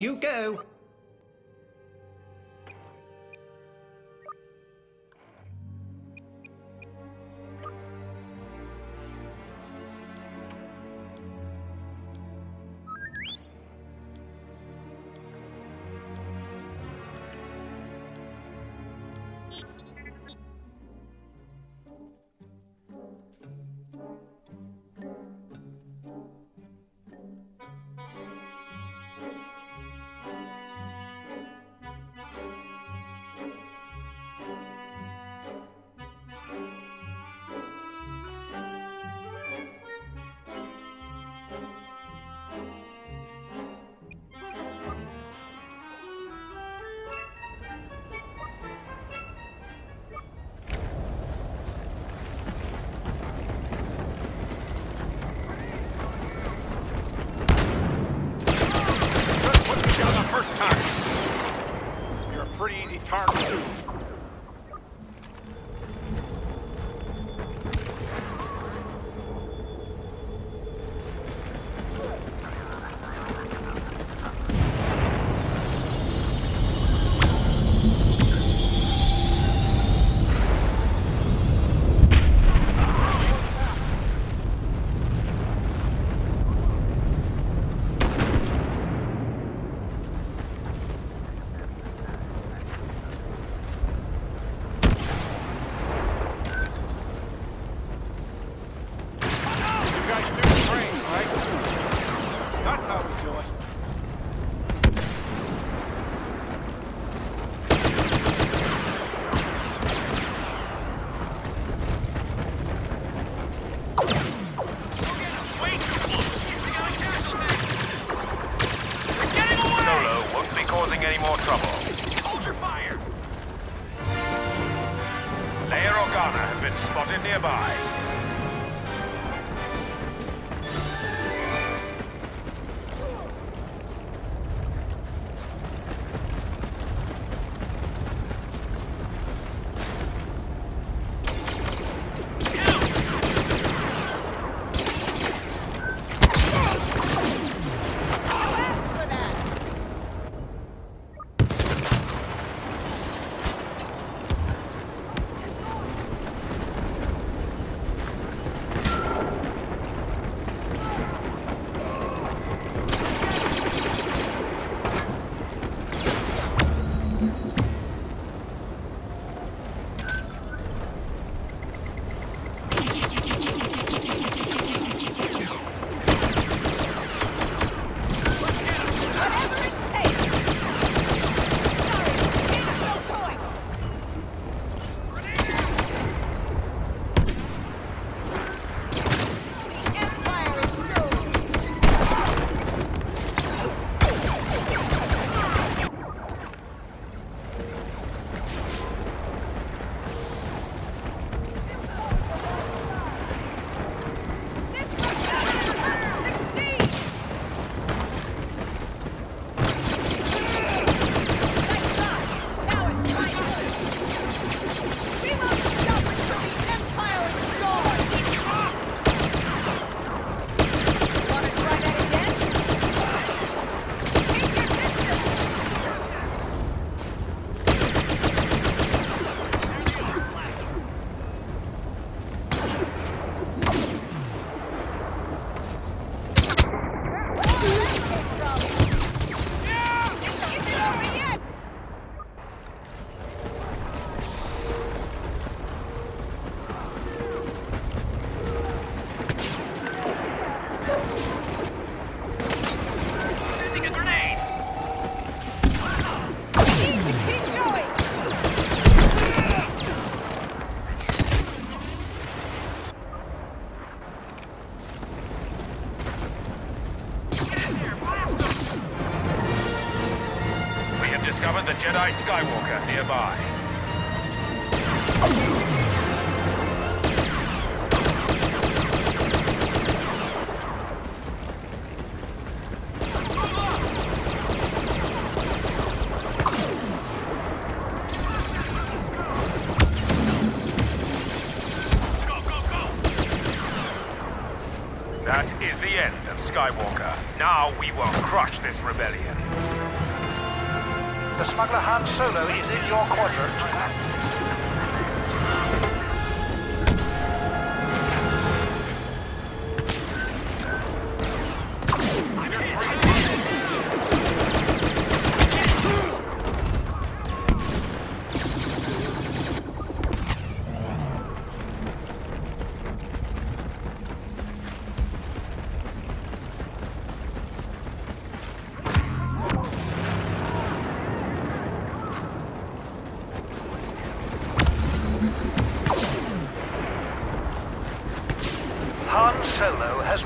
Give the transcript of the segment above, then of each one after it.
You go! spotted nearby. Skywalker nearby. That is the end of Skywalker. Now we will crush this rebellion. The smuggler Han Solo is in your quadrant.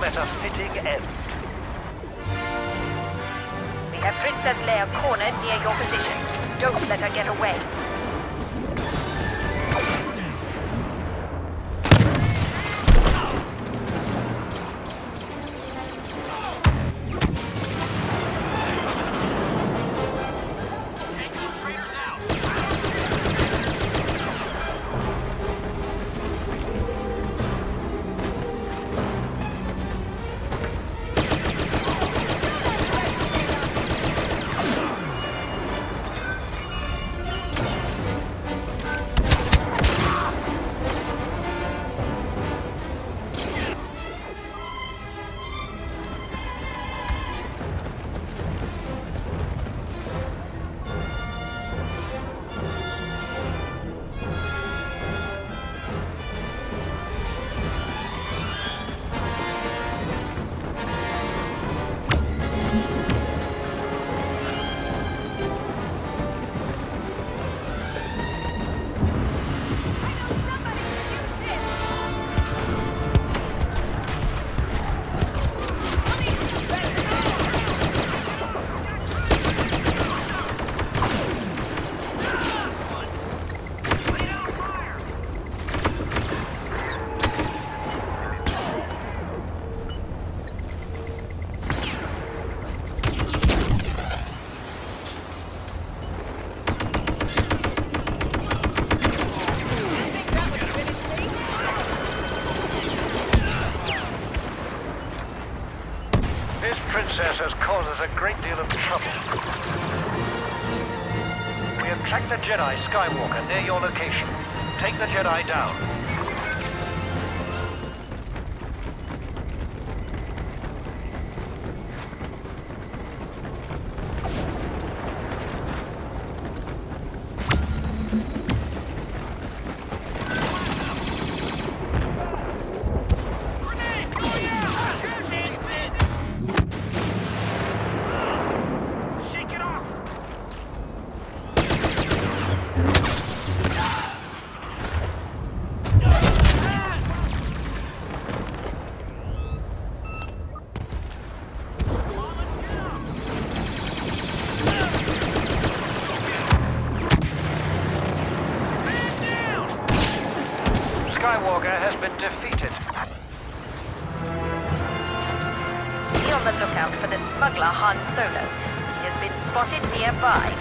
Met a fitting end. We have Princess Leia cornered near your position. Don't let her get away. This has caused us a great deal of trouble. We have tracked the Jedi Skywalker near your location. Take the Jedi down. Defeated. Be on the lookout for the smuggler Han Solo. He has been spotted nearby.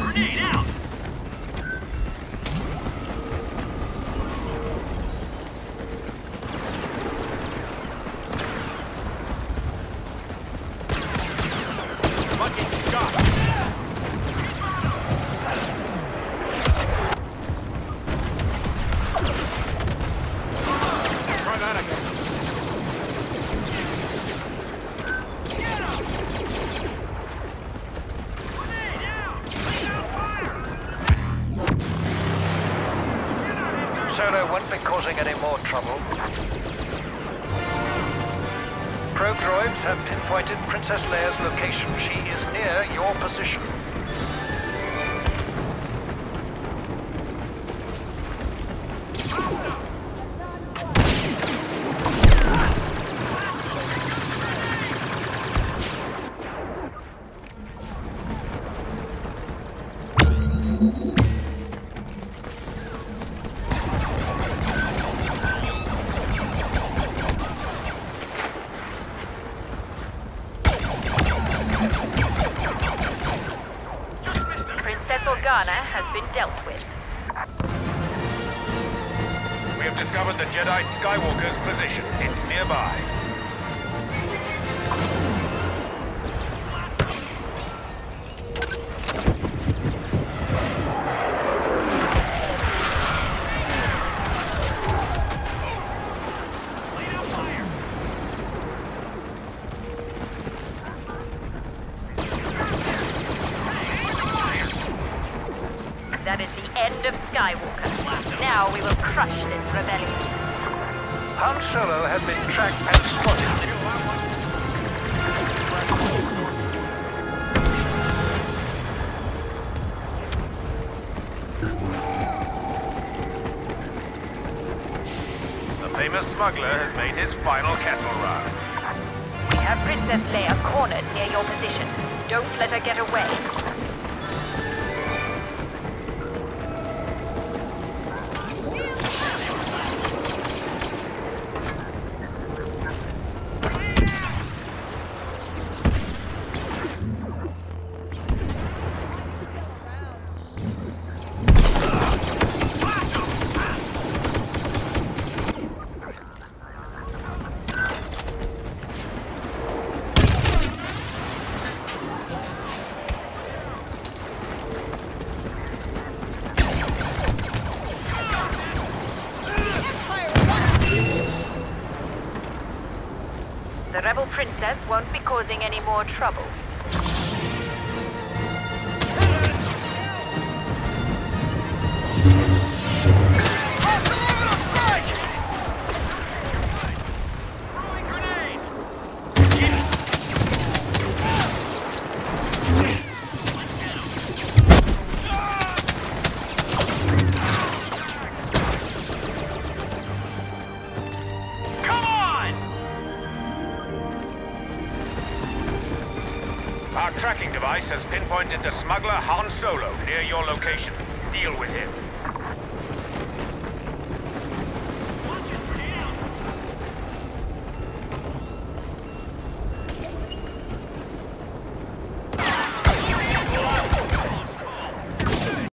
Grenade out! Trouble. Probe droids have pinpointed Princess Leia's location. She is near your position. Has been dealt with. We have discovered the Jedi Skywalker's position. It's nearby. Skywalker. Now we will crush this rebellion. Han Solo has been tracked and spotted. The famous smuggler has made his final Kessel run. We have Princess Leia cornered near your position. Don't let her get away. Princess won't be causing any more trouble. Our tracking device has pinpointed the smuggler Han Solo near your location. Deal with him.